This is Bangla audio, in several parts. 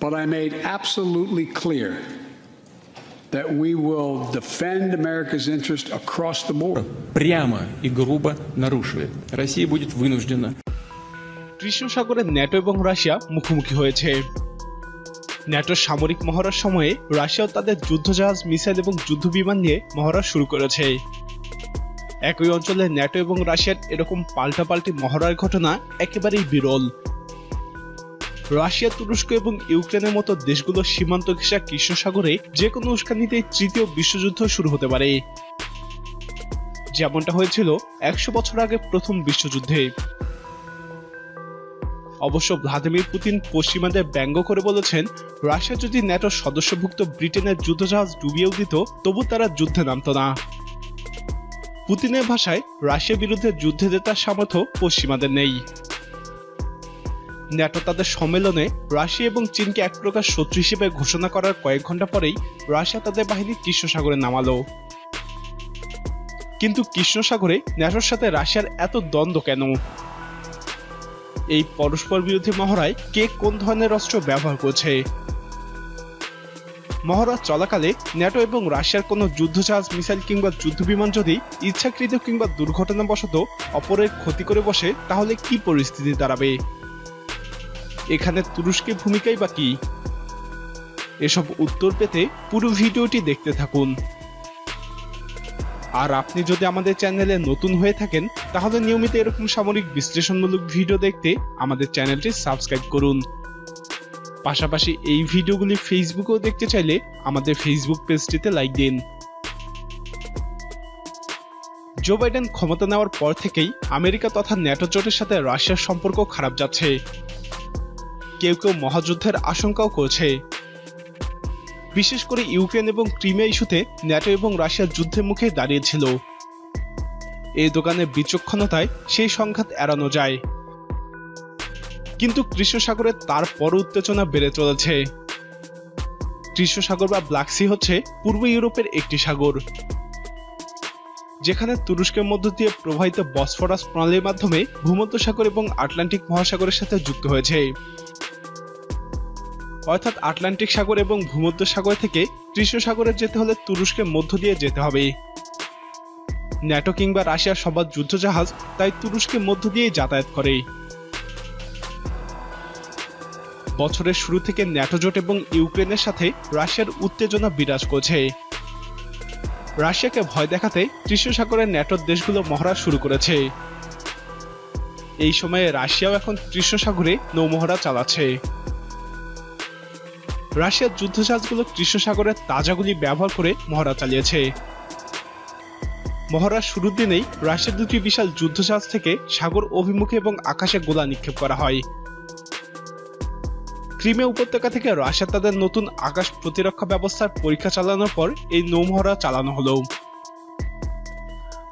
But I made absolutely clear that we will defend America's interest across the board. прямо и грубо нарушили. Россия будет вынуждена Krishna সাগরে ন্যাটো এবং রাশিয়া মুখোমুখি হয়েছে ন্যাটোর সামরিক মহড়ার সময়ে রাশিয়াও তাদের যুদ্ধজাহাজ মিসাইল এবং যুদ্ধবিমান নিয়ে মহড়া শুরু করেছে একই অঞ্চলে ন্যাটো এবং রাশিয়ার এরকম পাল্টাপাল্টি মহড়ার ঘটনা একেবারেই বিরল রাশিয়া, তুরস্ক এবং ইউক্রেনের মতো দেশগুলোর সীমান্ত ঘেঁষা কৃষ্ণ সাগরে যে কোনো উস্কানিতে তৃতীয় বিশ্বযুদ্ধ শুরু হতে পারে। যেমনটা হয়েছিল একশো বছর আগে প্রথম বিশ্বযুদ্ধে। অবশ্য ভ্লাদিমির পুতিন পশ্চিমাদের ব্যঙ্গ করে বলেছেন, রাশিয়া যদি ন্যাটোর সদস্যভুক্ত ব্রিটেনের যুদ্ধজাহাজ ডুবিয়েও দিত, তবু তারা যুদ্ধে নামত না। পুতিনের ভাষায়, রাশিয়ার বিরুদ্ধে যুদ্ধে জেতার সামর্থ্য পশ্চিমাদের নেই। ন্যাটো তাদের সম্মেলনে রাশিয়া এবং চীনকে এক প্রকার শত্রু হিসেবে ঘোষণা করার কয়েক ঘণ্টা পরেই রাশিয়া তাদের বাহিনী কৃষ্ণ সাগরে নামালো। কিন্তু কৃষ্ণ সাগরে ন্যাটোর সাথে রাশিয়ার এত দ্বন্দ্ব কেন? এই পরস্পর বিরোধী মহড়ায় কে কোন ধরনের অস্ত্র ব্যবহার করছে? মহড়া চলাকালে ন্যাটো এবং রাশিয়ার কোনো যুদ্ধজাহাজ, মিসাইল কিংবা যুদ্ধবিমান যদি ইচ্ছাকৃত কিংবা দুর্ঘটনাবশত অপরের ক্ষতি করে বসে, তাহলে কি পরিস্থিতি দাঁড়াবে? এখানে তুরস্কের ভূমিকাই বা কি? এসব উত্তর পেতে পুরো ভিডিওটি দেখতে থাকুন। আর আপনি যদি আমাদের চ্যানেলে নতুন হয়ে থাকেন, তাহলে নিয়মিত এরকম সামরিক বিশ্লেষণমূলক ভিডিও দেখতে আমাদের চ্যানেলটি সাবস্ক্রাইব করুন। পাশাপাশি এই ভিডিওগুলি ফেসবুকেও দেখতে চাইলে আমাদের ফেসবুক পেজটিতে লাইক দিন। জো বাইডেন ক্ষমতা নেওয়ার পর থেকেই আমেরিকা তথা ন্যাটো জোটের সাথে রাশিয়ার সম্পর্ক খারাপ যাচ্ছে। কেউ কেউ মহাযুদ্ধের আশঙ্কাও করছে। বিশেষ করে ইউক্রেন এবং ক্রিমিয়া ইস্যুতে ন্যাটো এবং রাশিয়ার যুদ্ধের মুখে দাঁড়িয়েছিল এই দোকানের বিচক্ষণতায় সেই সংঘাত এড়ানো যায়। কিন্তু কৃষ্ণ সাগরে তারপর উত্তেজনা বেড়ে চলেছে। কৃষ্ণ সাগর বা ব্ল্যাক সি হচ্ছে পূর্ব ইউরোপের একটি সাগর। যেখানে তুরস্কের মধ্য দিয়ে প্রবাহিত বসফরাস প্রণালীর মাধ্যমে ভূমধ্যসাগর এবং আটলান্টিক মহাসাগরের সাথে যুক্ত হয়েছে। অর্থাৎ আটলান্টিক সাগর এবং ভূমধ্য সাগর থেকে কৃষ্ণ সাগরে যেতে হলে তুরস্কের মধ্য দিয়ে যেতে হবে। ন্যাটো কিংবা রাশিয়ার সবার যুদ্ধজাহাজ তাই তুরস্কের মধ্য দিয়েই যাতায়াত করে। বছরের শুরু থেকে ন্যাটো জোট এবং ইউক্রেনের সাথে রাশিয়ার উত্তেজনা বিরাজ করছে। রাশিয়াকে ভয় দেখাতে কৃষ্ণ সাগরের ন্যাটোর দেশগুলো মহড়া শুরু করেছে। এই সময়ে রাশিয়াও এখন কৃষ্ণ সাগরে নৌমহড়া চালাচ্ছে। রাশিয়ার যুদ্ধজাহাজগুলো কৃষ্ণ সাগরের তাজাগুলি ব্যবহার করে মহড়া চালিয়েছে। মহড়ার শুরুর দিনেই রাশিয়ার দুটি বিশাল যুদ্ধজাহাজ থেকে সাগর অভিমুখে এবং আকাশে গোলা নিক্ষেপ করা হয়। ক্রিমে উপত্যকা থেকে রাশিয়া তাদের নতুন আকাশ প্রতিরক্ষা ব্যবস্থার পরীক্ষা চালানোর পর এই নৌমহড়া চালানো হলো।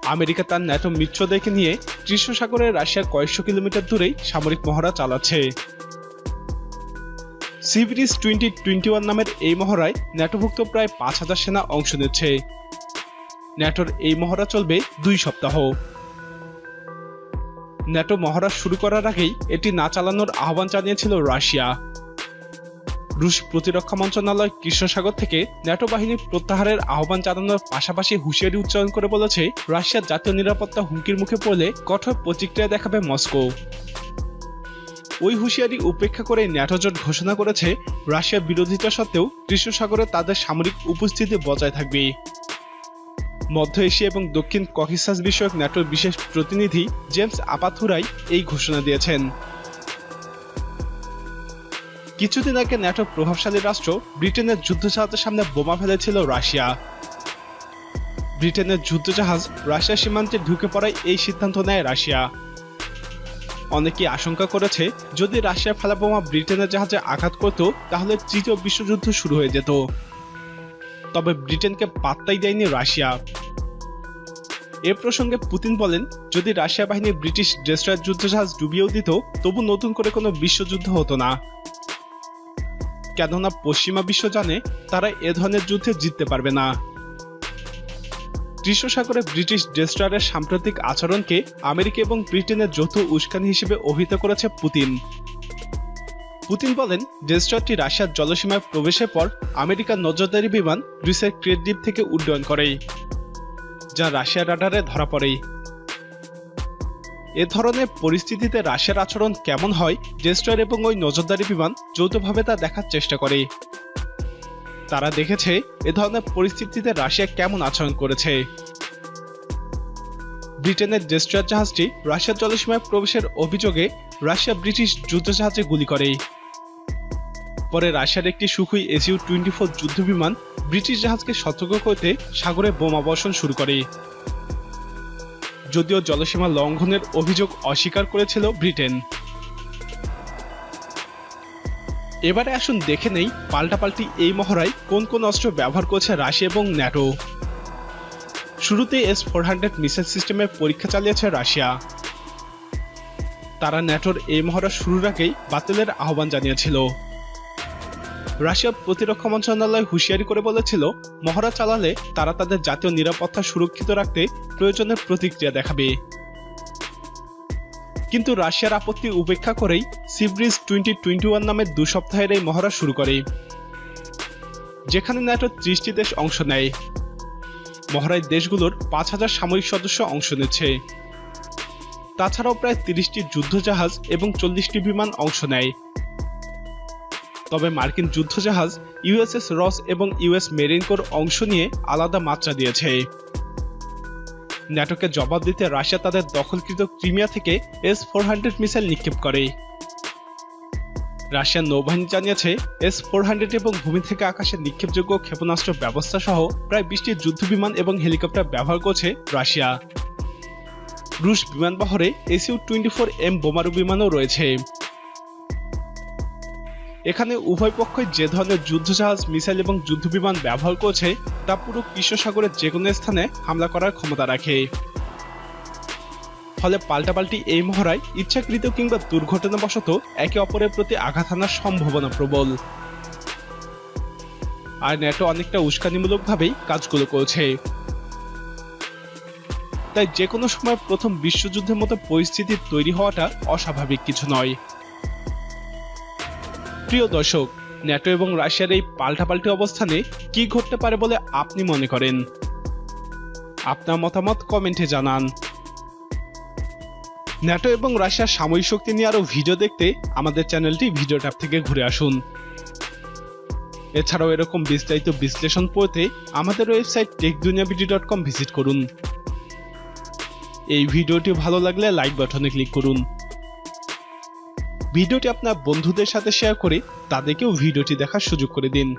আমেরিকা তার ন্যাটো মিত্রদেরকে নিয়ে কৃষ্ণ সাগরে রাশিয়ার কয়েকশো কিলোমিটার দূরেই সামরিক মহড়া চালাচ্ছে। সিভিরিস টোয়েন্টি টোয়েন্টি ওয়ান নামের এই মহড়ায় ন্যাটোভুক্ত প্রায় পাঁচ হাজার সেনা অংশ নিচ্ছে। ন্যাটোর এই মহড়া চলবে দুই সপ্তাহ। ন্যাটো মহড়া শুরু করার আগেই এটি না চালানোর আহ্বান জানিয়েছিল রাশিয়া। রুশ প্রতিরক্ষা মন্ত্রণালয় কৃষ্ণসাগর থেকে ন্যাটো বাহিনী প্রত্যাহারের আহ্বান জানানোর পাশাপাশি হুঁশিয়ারি উচ্চারণ করে বলেছে রাশিয়ার জাতীয় নিরাপত্তা হুমকির মুখে পড়লে কঠোর প্রতিক্রিয়া দেখাবে মস্কো। ওই হুঁশিয়ারি উপেক্ষা করে ন্যাটো জোট ঘোষণা করেছে রাশিয়ার বিরোধিতা সত্ত্বেও কৃষ্ণ সাগরে তাদের সামরিক উপস্থিতি বজায় থাকবে। মধ্য এশিয়া এবং দক্ষিণ ককিসাস বিষয়ক ন্যাটোর বিশেষ প্রতিনিধি জেমস আপাথুরাই এই ঘোষণা দিয়েছেন। কিছুদিন আগে ন্যাটো প্রভাবশালী রাষ্ট্র ব্রিটেনের যুদ্ধজাহাজের সামনে বোমা ফেলেছিল রাশিয়া। ব্রিটেনের যুদ্ধজাহাজ রাশিয়া সীমান্তে ঢুকে পড়ায় এই সিদ্ধান্ত নেয় রাশিয়া। অনেকে আশঙ্কা করেছে, যদি রাশিয়া ফেলা বোমা ব্রিটেনের জাহাজে আঘাত করত, তাহলে তৃতীয় বিশ্বযুদ্ধ শুরু হয়ে যেত। তবে ব্রিটেনকে পাত্তাই দেয়নি রাশিয়া। এ প্রসঙ্গে পুতিন বলেন, যদি রাশিয়া বাহিনী ব্রিটিশ ডেস্ট্রয়ার যুদ্ধজাহাজ ডুবিয়েও দিত, তবু নতুন করে কোনো বিশ্বযুদ্ধ হতো না। কেননা পশ্চিমা বিশ্ব জানে, তারা এ ধরনের যুদ্ধে জিততে পারবে না। কৃষ্ণ সাগরে ব্রিটিশ ডেস্ট্রয়ারের সাম্প্রতিক আচরণকে আমেরিকা এবং ব্রিটেনের যৌথ উস্কানি হিসেবে অভিহিত করেছে পুতিন। পুতিন বলেন ডেস্ট্রয়টি রাশিয়ার জলসীমায় প্রবেশের পর আমেরিকার নজরদারি বিমান গ্রিসের ক্রেট দ্বীপ থেকে উড্ডয়ন করে, যা রাশিয়ার রাডারে ধরা পড়ে। এ ধরনের পরিস্থিতিতে রাশিয়ার আচরণ কেমন হয় ডেস্ট্রয়ার এবং ওই নজরদারি বিমান যৌথভাবে তা দেখার চেষ্টা করে। তারা দেখেছে এ ধরনের পরিস্থিতিতে রাশিয়া কেমন আচরণ করেছে। ব্রিটেনের ডেস্ট্রয়ার জাহাজটি রাশিয়ার জলসীমায় প্রবেশের অভিযোগে রাশিয়া ব্রিটিশ যুদ্ধজাহাজে গুলি করে। পরে রাশিয়ার একটি সুখুই এসইউ টোয়েন্টি ফোর যুদ্ধবিমান ব্রিটিশ জাহাজকে সতর্ক করতে সাগরে বোমা বর্ষণ শুরু করে। যদিও জলসীমা লঙ্ঘনের অভিযোগ অস্বীকার করেছিল ব্রিটেন। এবারে আসুন দেখে নেই পাল্টাপাল্টি এই মহড়ায় কোন কোন অস্ত্র ব্যবহার করছে রাশিয়া এবং ন্যাটো। শুরুতে এস ফোর হান্ড্রেড মিসাইল সিস্টেমের পরীক্ষা চালিয়েছে রাশিয়া। তারা ন্যাটোর এই মহড়া শুরুর আগেই বাতিলের আহ্বান জানিয়েছিল। রাশিয়ার প্রতিরক্ষা মন্ত্রণালয় হুঁশিয়ারি করে বলেছিল, মহড়া চালালে তারা তাদের জাতীয় নিরাপত্তা সুরক্ষিত রাখতে প্রয়োজনের প্রতিক্রিয়া দেখাবে। কিন্তু রাশিয়ার আপত্তি উপেক্ষা করেই সিব্রিজ টোয়েন্টি টোয়েন্টি ওয়ান নামের দু সপ্তাহের এই মহড়া শুরু করে, যেখানে ন্যাটোর ত্রিশটি দেশ অংশ নেয়। মহড়ায় দেশগুলোর পাঁচ হাজার সামরিক সদস্য অংশ নিচ্ছে। তাছাড়াও প্রায় তিরিশটি যুদ্ধজাহাজ এবং চল্লিশটি বিমান অংশ নেয়। তবে মার্কিন যুদ্ধজাহাজ ইউএসএস রস এবং ইউএস মেরিনকোর অংশ নিয়ে আলাদা মাত্রা দিয়েছে। ন্যাটোকে জবাব দিতে রাশিয়া তাদের দখলকৃত ক্রিমিয়া থেকে এস ফোর হান্ড্রেড মিসাইল নিক্ষেপ করে। রাশিয়ার নৌবাহিনী জানিয়েছে এস ফোর হান্ড্রেড এবং ভূমি থেকে আকাশে নিক্ষেপযোগ্য ক্ষেপণাস্ত্র ব্যবস্থা সহ প্রায় বিশটি যুদ্ধবিমান এবং হেলিকপ্টার ব্যবহার করছে রাশিয়া। রুশ বিমানবহরে এসিউ টোয়েন্টি ফোর এম বোমারু বিমানও রয়েছে। এখানে উভয় পক্ষই যে ধরনের যুদ্ধজাহাজ, মিসাইল এবং যুদ্ধবিমান ব্যবহার করছে, তা পুরো কৃষ্ণ সাগরের যে কোনো স্থানে হামলা করার ক্ষমতা রাখে। ফলে পাল্টাপাল্টি এই মহড়ায় ইচ্ছাকৃত কিংবা দুর্ঘটনাবশত একে অপরের প্রতি আঘাত আনার সম্ভাবনা প্রবল। আর ন্যাটো অনেকটা উস্কানিমূলকভাবেই কাজগুলো করছে। তাই যে কোনো সময় প্রথম বিশ্বযুদ্ধের মতো পরিস্থিতি তৈরি হওয়াটা অস্বাভাবিক কিছু নয়। প্রিয় দর্শক, ন্যাটো এবং রাশিয়ার এই পাল্টাপাল্টি অবস্থানে কি ঘটতে পারে বলে আপনি মনে করেন? আপনার মতামত কমেন্টে জানান। ন্যাটো এবং রাশিয়ার সামরিক শক্তি নিয়ে আরও ভিডিও দেখতে আমাদের চ্যানেলটি ভিডিও ট্যাব থেকে ঘুরে আসুন। এছাড়াও এরকম বিস্তারিত বিশ্লেষণ পড়তে আমাদের ওয়েবসাইট টেক টেকদুনিয়াবিডি ডট কম ভিজিট করুন। এই ভিডিওটি ভালো লাগলে লাইক বাটনে ক্লিক করুন। ভিডিওটি আপনার বন্ধুদের সাথে শেয়ার করে তাদেরকেও ভিডিওটি দেখার সুযোগ করে দিন।